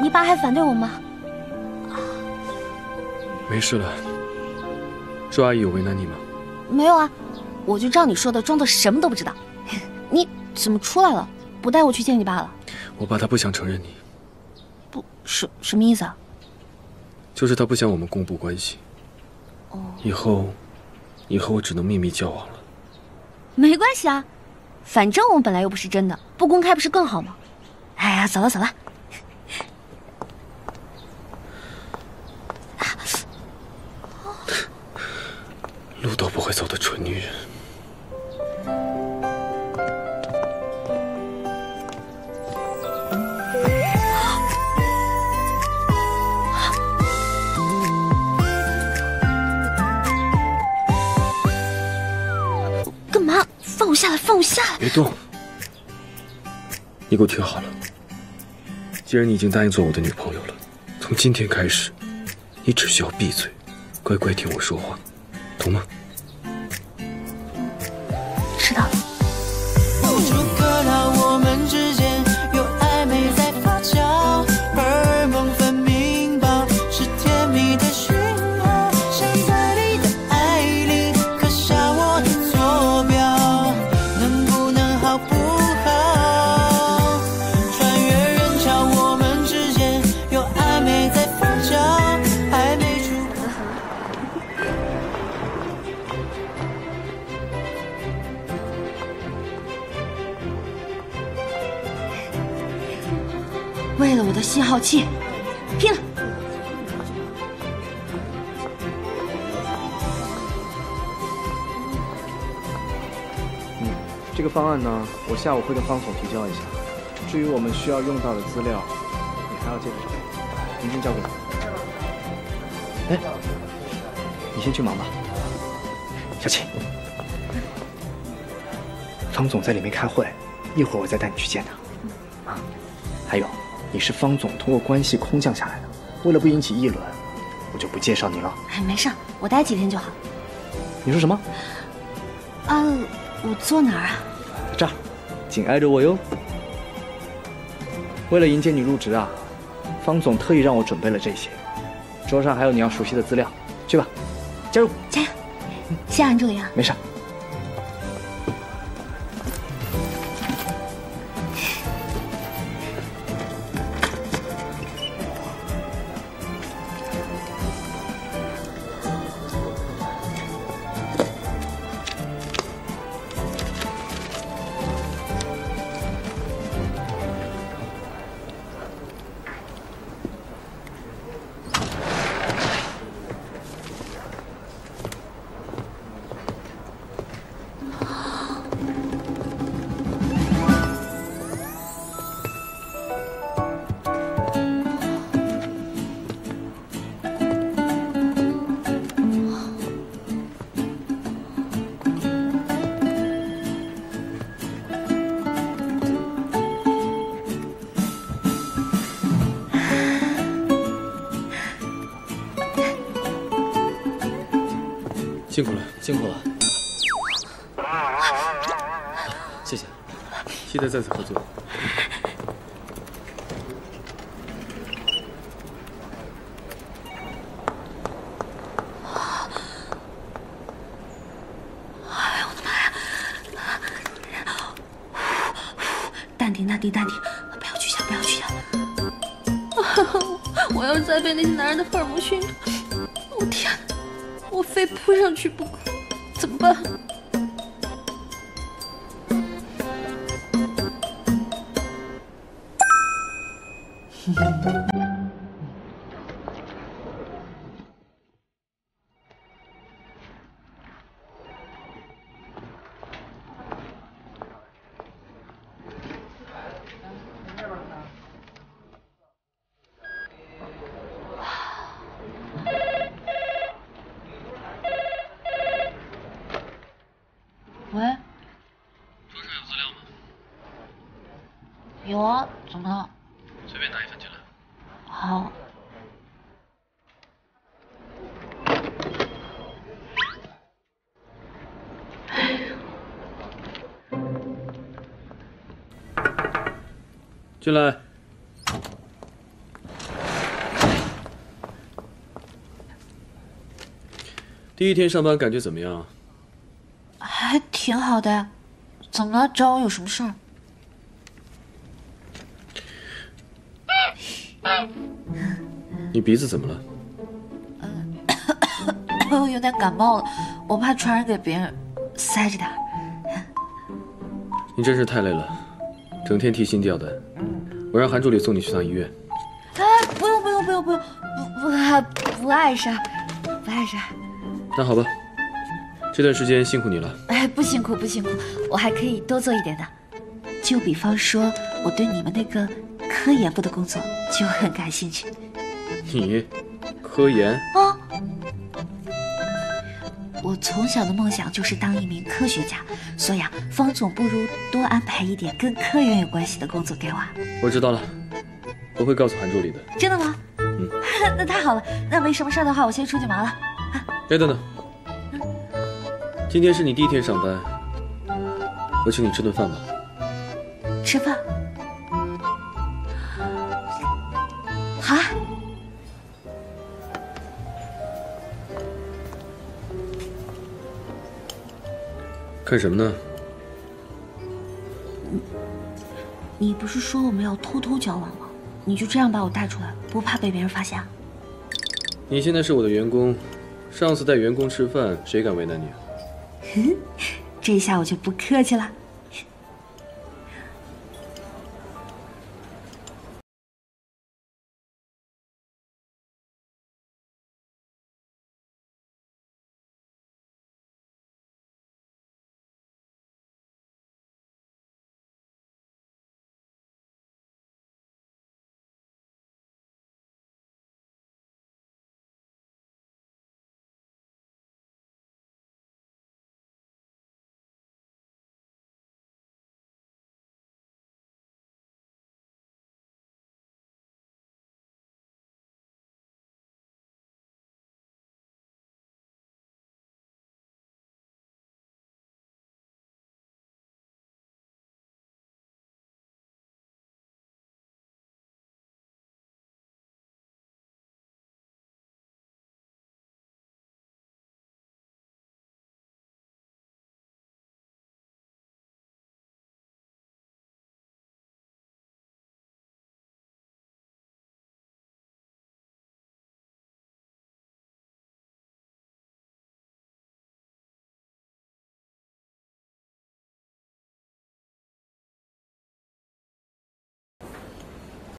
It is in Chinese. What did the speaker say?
你爸还反对我吗？没事了。周阿姨有为难你吗？没有啊，我就照你说的，装作什么都不知道。你怎么出来了？不带我去见你爸了？我爸他不想承认你。不，什什么意思啊？就是他不想我们公布关系。哦。以后，以后我只能秘密交往了。没关系啊，反正我们本来又不是真的，不公开不是更好吗？哎呀，走了走了。路都不会走的蠢女人，干嘛？放我下来！放我下来！别动！你给我听好了，既然你已经答应做我的女朋友了，从今天开始，你只需要闭嘴，乖乖听我说话。懂吗？知道了。我的信号器，拼了！嗯，这个方案呢，我下午会跟方总提交一下。至于我们需要用到的资料，你还要接着找，明天交给你。哎，你先去忙吧。小启，方总在里面开会，一会儿我再带你去见他。啊，还有。你是方总通过关系空降下来的，为了不引起议论，我就不介绍你了。哎，没事，我待几天就好。你说什么？啊，我坐哪儿啊？这儿，紧挨着我哟。为了迎接你入职啊，方总特意让我准备了这些，桌上还有你要熟悉的资料。去吧，加入，加油！谢谢安助理啊。没事。辛苦了，辛苦了，谢谢，期待再次合作。哎呦我的妈呀！淡定，淡定，淡定，不要取笑，不要取笑。我要是再被那些男人的荷尔蒙熏着，我天！我非扑上去不可，怎么办？我怎么了随便拿一份进来。好。进来。第一天上班感觉怎么样还挺好的呀。怎么了找我有什么事儿？你鼻子怎么了？我 有点感冒了，我怕传染给别人，塞着点儿。你真是太累了，整天提心吊胆。我让韩助理送你去趟医院。哎，不用不用不用不用，不不不碍事，不碍事。那好吧，这段时间辛苦你了。哎，不辛苦不辛苦，我还可以多做一点的。就比方说，我对你们那个科研部的工作就很感兴趣。你，科研？啊！我从小的梦想就是当一名科学家，所以啊，方总不如多安排一点跟科研有关系的工作给我。我知道了，我会告诉韩助理的。真的吗？嗯，那太好了。那没什么事的话，我先出去忙了。哎，等等，今天是你第一天上班，我请你吃顿饭吧。吃饭？看什么呢？你不是说我们要偷偷交往吗？你就这样把我带出来，不怕被别人发现？你现在是我的员工，上次带员工吃饭，谁敢为难你啊？这下我就不客气了。